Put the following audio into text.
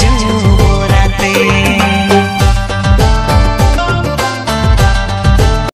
जो वो रातें